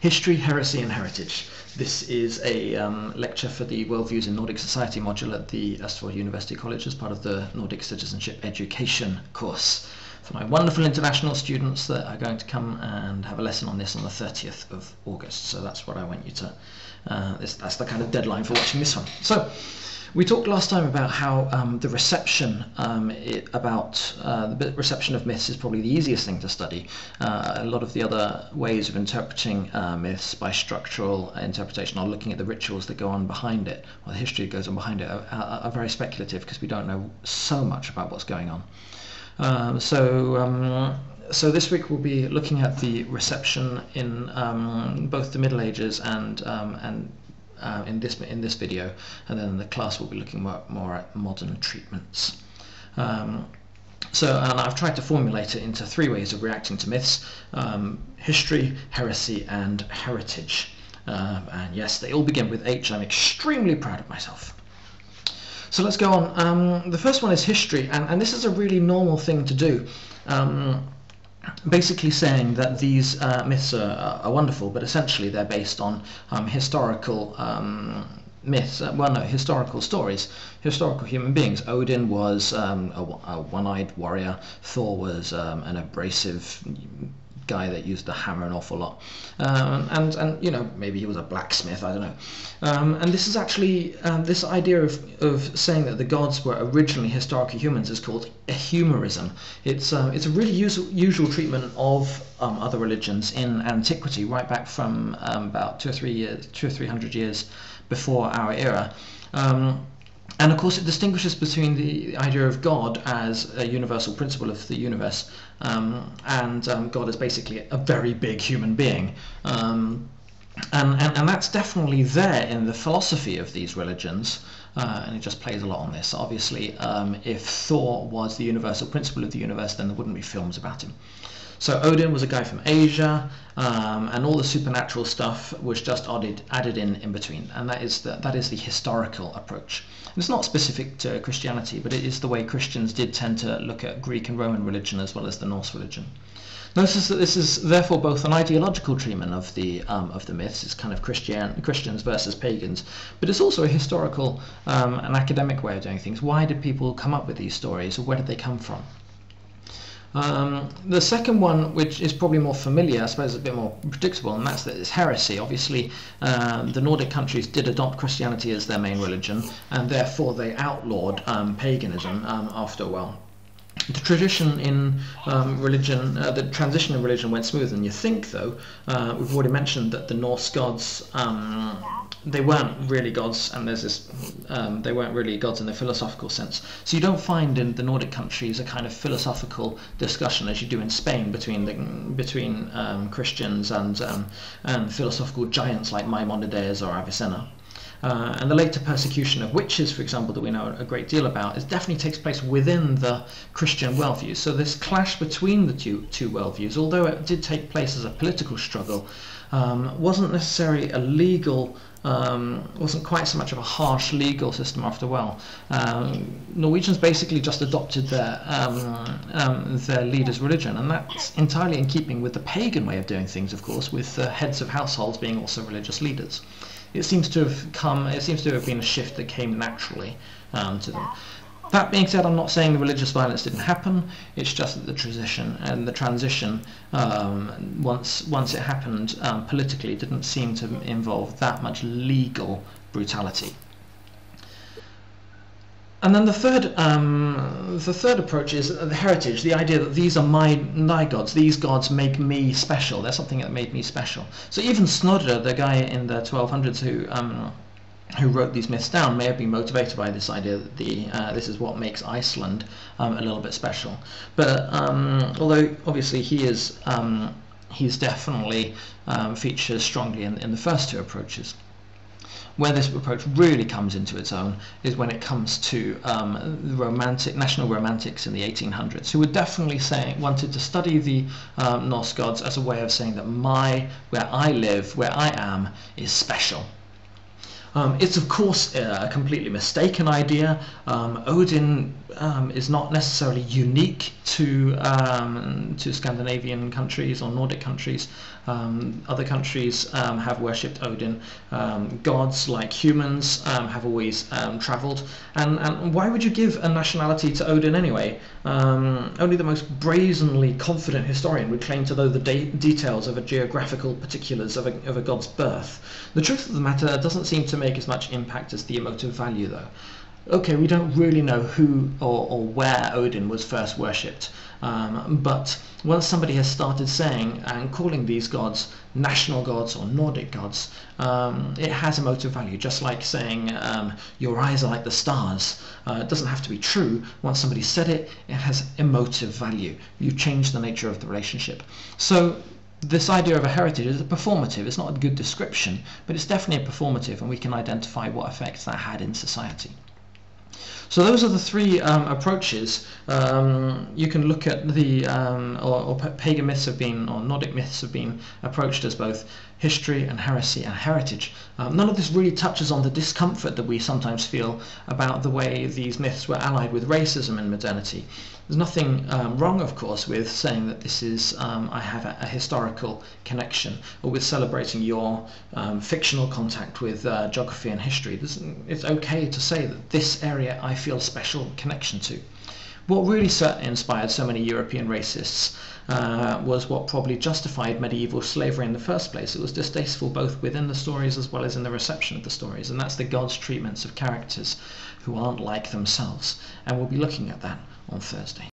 History, Heresy and Heritage. This is a um, lecture for the Worldviews in Nordic Society module at the Østfold University College as part of the Nordic Citizenship Education course for my wonderful international students that are going to come and have a lesson on this on the 30th of August. So that's what I want you to, uh, that's the kind of deadline for watching this one. So we talked last time about how um, the reception um, it, about uh, the reception of myths is probably the easiest thing to study. Uh, a lot of the other ways of interpreting uh, myths by structural interpretation or looking at the rituals that go on behind it, or the history that goes on behind it, are, are, are very speculative because we don't know so much about what's going on. Um, so um, so this week we'll be looking at the reception in um, both the Middle Ages and um, and uh, in this in this video, and then the class will be looking more, more at modern treatments. Um, so, and I've tried to formulate it into three ways of reacting to myths: um, history, heresy, and heritage. Uh, and yes, they all begin with H. I'm extremely proud of myself. So let's go on. Um, the first one is history, and, and this is a really normal thing to do. Basically saying that these uh, myths are, are, wonderful, but essentially they're based on um, historical um, myths, uh, well, no, historical stories, historical human beings. Odin was um, a, a one-eyed warrior. Thor was um, an abrasive guy that used the hammer an awful lot. Um, and, and, you know, maybe he was a blacksmith, I don't know. Um, and this is actually, um, this idea of, of saying that the gods were originally historical humans is called euhemerism. It's, uh, it's a really usual, usual treatment of um, other religions in antiquity, right back from about two or three years, two or three hundred years before our era. Um, and of course, it distinguishes between the idea of God as a universal principle of the universe um, and um, God as basically a very big human being. Um, and, and, and that's definitely there in the philosophy of these religions. Uh, and it just plays a lot on this. Obviously, um, if Thor was the universal principle of the universe, then there wouldn't be films about him. So Odin was a guy from Asia, um, and all the supernatural stuff was just added, added in in between, and that is the, that is the historical approach. it's not specific to Christianity, but it is the way Christians did tend to look at Greek and Roman religion as well as the Norse religion. Notice that this is therefore both an ideological treatment of the um, of the myths, it's kind of Christian Christians versus pagans, but it's also a historical um, an academic way of doing things. Why did people come up with these stories, or where did they come from? Um, the second one, which is probably more familiar, I suppose a bit more predictable, and that's that it's heresy. Obviously, uh, the Nordic countries did adopt Christianity as their main religion, and therefore they outlawed um, paganism um, after a while the tradition in um, religion, uh, the transition in religion went smoother than you think, though. Uh, we've already mentioned that the Norse gods, um, they weren't really gods, and there's this, um, they weren't really gods in the philosophical sense. So you don't find in the Nordic countries a kind of philosophical discussion as you do in Spain between the, between um, Christians and, um, and philosophical giants like Maimonides or Avicenna. Uh, and the later persecution of witches, for example, that we know a great deal about, is definitely takes place within the Christian worldview. So this clash between the two, two worldviews, although it did take place as a political struggle, um, wasn't necessarily a legal, um, wasn't quite so much of a harsh legal system after all. Um, Norwegians basically just adopted their, um, um, their leader's religion, and that's entirely in keeping with the pagan way of doing things, of course, with the heads of households being also religious leaders it seems to have come, it seems to have been a shift that came naturally um, to them. That being said, I'm not saying the religious violence didn't happen. It's just that the transition and the transition, um, once once it happened um, politically, didn't seem to involve that much legal brutality. And then the third, um, the third approach is the heritage, the idea that these are my, my gods, these gods make me special, there's something that made me special. So even Snorre, the guy in the 1200s who, um, who wrote these myths down, may have been motivated by this idea that the, uh, this is what makes Iceland um, a little bit special. But um, although obviously he is, um, he's definitely um, features strongly in, in the first two approaches. Where this approach really comes into its own is when it comes to um, the romantic national romantics in the 1800s, who were definitely saying wanted to study the um, Norse gods as a way of saying that my where I live, where I am, is special. Um, it's of course a completely mistaken idea. Um, Odin um, is not necessarily unique to um, to Scandinavian countries or Nordic countries. Um, other countries um, have worshipped Odin. Um, gods, like humans, um, have always um, travelled. And, and why would you give a nationality to Odin anyway? Only the most brazenly confident historian would claim to know the de- details of a geographical particulars of a, of a god's birth. The truth of the matter doesn't seem to make as much impact as the emotive value, though okay, we don't really know who or, or where Odin was first worshipped, um, but once somebody has started saying and calling these gods national gods or Nordic gods, um, it has emotive value, just like saying um, your eyes are like the stars. Uh, it doesn't have to be true. Once somebody said it, it has emotive value. You change the nature of the relationship. So this idea of a heritage is a performative. It's not a good description, but it's definitely a performative, and we can identify what effects that had in society. So those are the three um, approaches. Um, you can look at the, um, or, or, pagan myths have been, or Nordic myths have been approached as both history and heresy and heritage. Um, none of this really touches on the discomfort that we sometimes feel about the way these myths were allied with racism in modernity. There's nothing um, wrong, of course, with saying that this is, um, I have a, a, historical connection, or with celebrating your um, fictional contact with uh, geography and history. There's, it's okay to say that this area I feel special connection to. What really inspired so many European racists uh, was what probably justified medieval slavery in the first place. It was distasteful both within the stories as well as in the reception of the stories, and that's the gods' treatments of characters who aren't like themselves. And we'll be looking at that on Thursday.